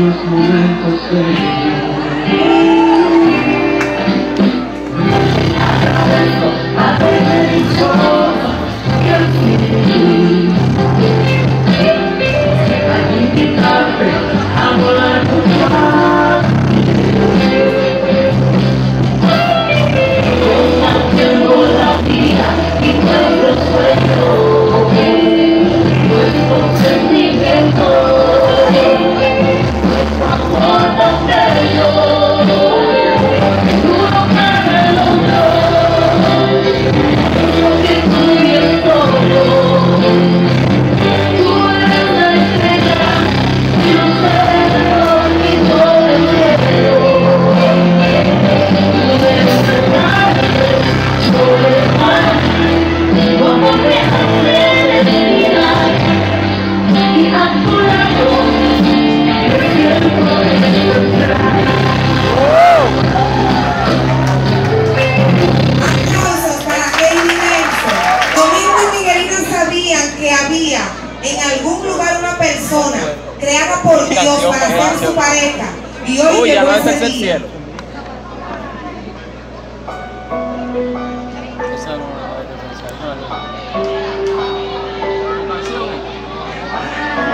los momentos de mi amor. Por Dios para ser su pareja. Y hoy Uy, ya llegó no es ese el día. cielo.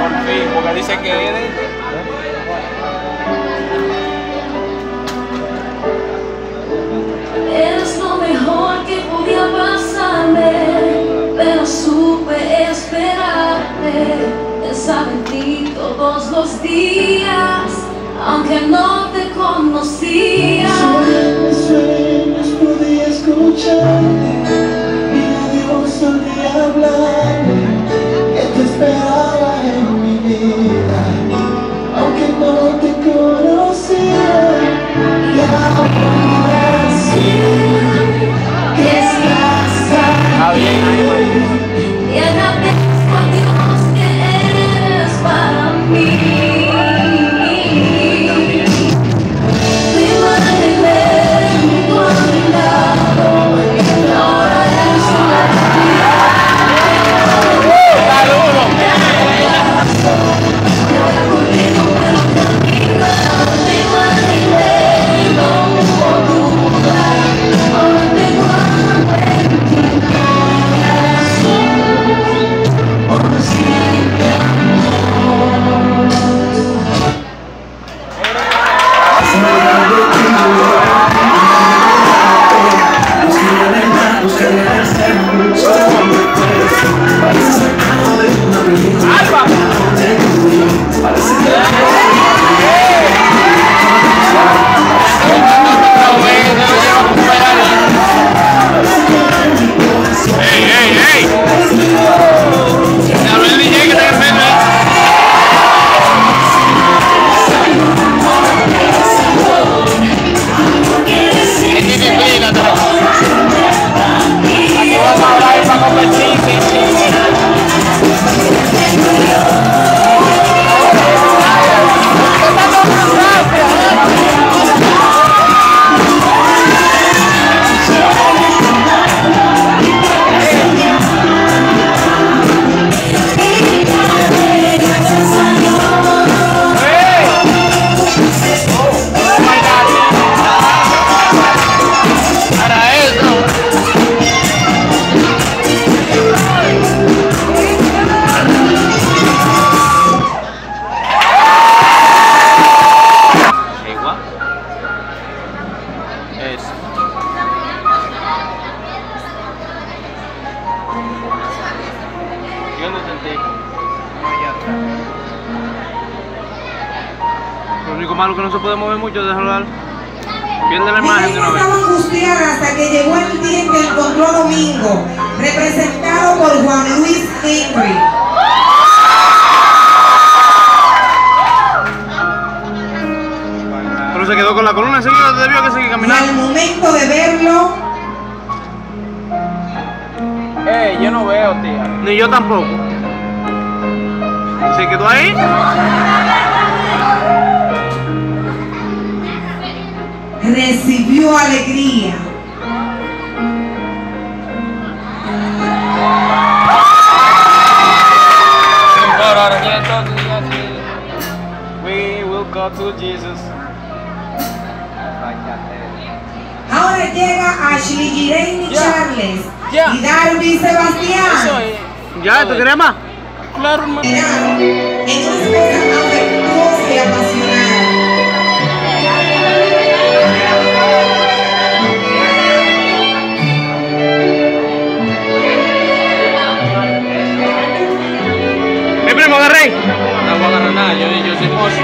Por fin, porque dice que es días, aunque no te conocía. En sueños podía escucharte No sentí. Lo único malo que no se puede mover mucho es dejarlo dar. Pierde la imagen de una vez. estaba angustiada hasta que llegó el día en que encontró Domingo, representado por Juan Luis Henry. Pero se quedó con la columna enseguida, debió que seguir Y al caminando. momento de verlo, Eh, yo no veo, tía. Ni yo tampoco. ¿Se quedó ahí? Recibió alegría. We will go to Jesus. Ahora llega Ashley, Irene. Charles. Y Darby Sebastián. Ya, ¿tú querías más? claro, hermano. Entonces pensamos de cómo se apasionaba. primo, agarré. No voy a agarrar nada, yo, yo soy mozo.